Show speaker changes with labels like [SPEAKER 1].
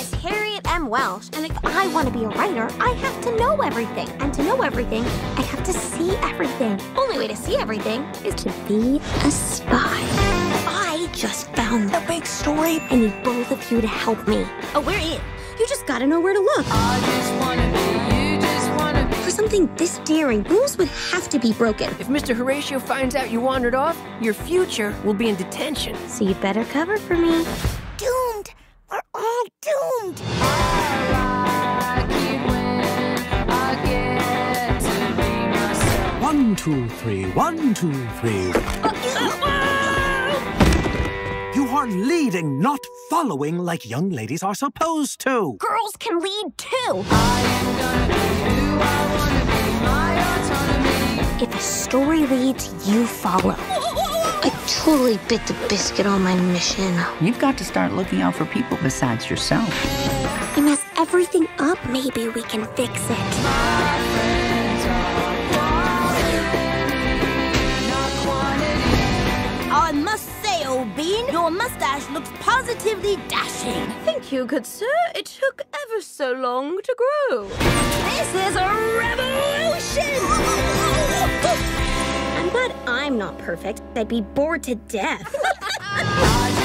[SPEAKER 1] is Harriet M. Welsch, and if I want to be a writer, I have to know everything. And to know everything, I have to see everything. Only way to see everything is to be a spy. I just found the big story. I need both of you to help me. Oh, we're in. You just gotta know where to look. For something this daring, rules would have to be broken.
[SPEAKER 2] If Mr. Horatio finds out you wandered off, your future will be in detention.
[SPEAKER 1] So you better cover for me.
[SPEAKER 3] Doomed!
[SPEAKER 4] One, two, three, one, two, three. You are leading, not following like young ladies are supposed to.
[SPEAKER 1] Girls can lead too. If a story leads, you follow. I totally bit the biscuit on my mission.
[SPEAKER 5] You've got to start looking out for people besides yourself.
[SPEAKER 1] I mess everything up. Maybe we can fix it.
[SPEAKER 3] Bean, your mustache looks positively dashing.
[SPEAKER 6] Thank you, good sir. It took ever so long to grow.
[SPEAKER 3] This is a revolution!
[SPEAKER 1] I'm glad I'm not perfect. I'd be bored to death.